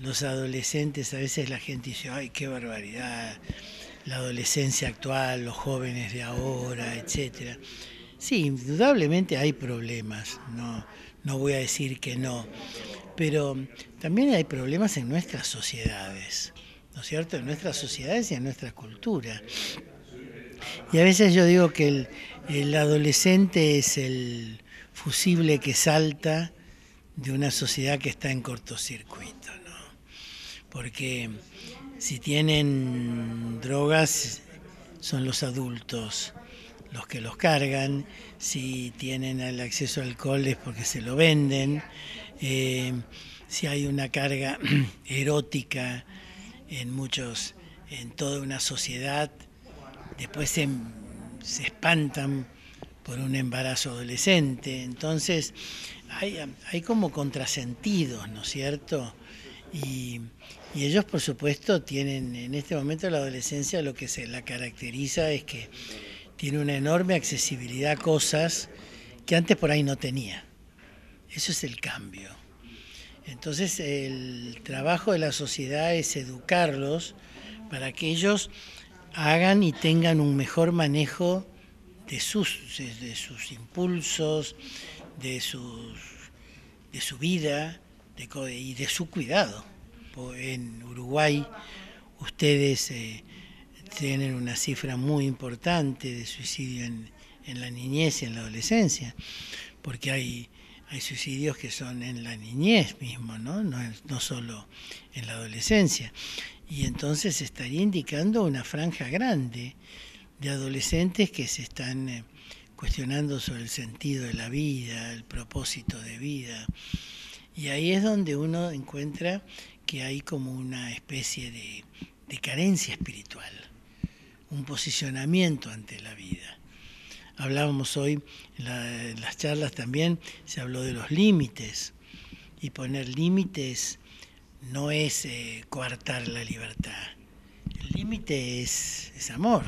los adolescentes, a veces la gente dice, ay, qué barbaridad, la adolescencia actual, los jóvenes de ahora, etcétera. Sí, indudablemente hay problemas, no, no voy a decir que no, pero también hay problemas en nuestras sociedades, ¿no es cierto? En nuestras sociedades y en nuestra cultura. Y a veces yo digo que el, el adolescente es el fusible que salta de una sociedad que está en cortocircuito. Porque si tienen drogas son los adultos los que los cargan, si tienen el acceso al alcohol es porque se lo venden, eh, si hay una carga erótica en muchos, en toda una sociedad, después se, espantan por un embarazo adolescente. Entonces, hay como contrasentidos, ¿no es cierto? Y, ellos, por supuesto, tienen en este momento la adolescencia lo que se la caracteriza es que tiene una enorme accesibilidad a cosas que antes por ahí no tenía. Eso es el cambio. Entonces, el trabajo de la sociedad es educarlos para que ellos hagan y tengan un mejor manejo de sus, de sus impulsos, de, sus, de su vida y de su cuidado. En Uruguay ustedes eh, tienen una cifra muy importante de suicidio en, en, la niñez y en la adolescencia, porque hay, hay suicidios que son en la niñez mismo, ¿no? No, no solo en la adolescencia. Y entonces estaría indicando una franja grande de adolescentes que se están eh, cuestionando sobre el sentido de la vida, el propósito de vida. Y ahí es donde uno encuentra que hay como una especie de, carencia espiritual, un posicionamiento ante la vida. Hablábamos hoy en, la, en, las charlas también, se habló de los límites, y poner límites no es eh, coartar la libertad, el límite es amor.